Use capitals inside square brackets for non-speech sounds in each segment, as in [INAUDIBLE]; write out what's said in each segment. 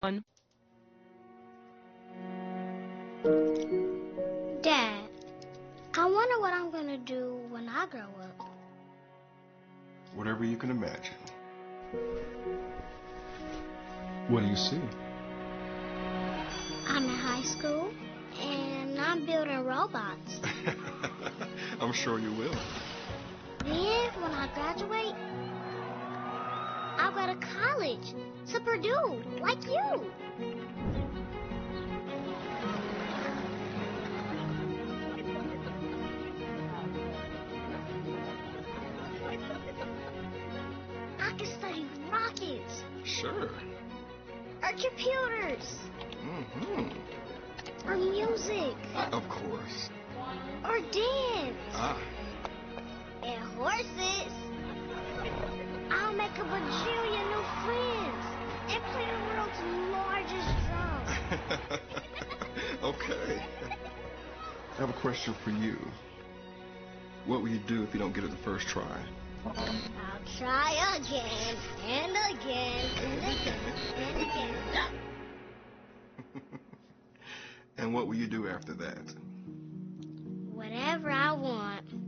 One. Dad, I wonder what I'm gonna do when I grow up. Whatever you can imagine. What do you see? I'm in high school and I'm building robots. [LAUGHS] I'm sure you will. College to Purdue, like you. I can study rockets Sure. or computers Mm-hmm. or music Of course. or dance Ah. and horses. I'll make a bajillion [LAUGHS] okay. I have a question for you. What will you do if you don't get it the first try? I'll try again and again and again and again. [LAUGHS] And what will you do after that? Whatever I want.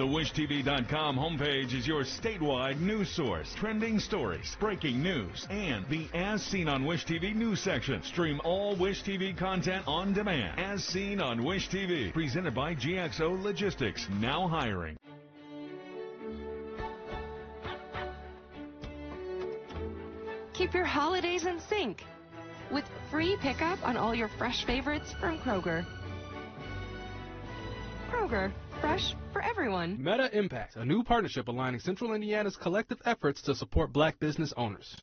The WishTV.com homepage is your statewide news source. Trending stories, breaking news, and the As Seen on Wish TV news section. Stream all Wish TV content on demand. As Seen on Wish TV. Presented by GXO Logistics. Now hiring. Keep your holidays in sync with free pickup on all your fresh favorites from Kroger. Kroger, fresh for everyone. Meta Impact, a new partnership aligning Central Indiana's collective efforts to support black business owners.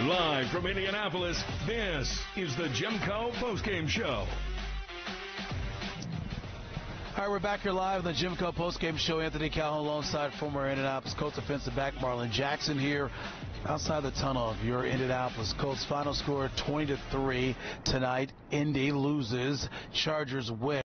Live from Indianapolis, this is the Jimco Postgame Show. All right, we're back here live on the Jimco postgame show. Anthony Calhoun alongside former Indianapolis Colts defensive back Marlin Jackson here outside the tunnel of your Indianapolis Colts. Final score 20 to 3 tonight. Indy loses. Chargers win.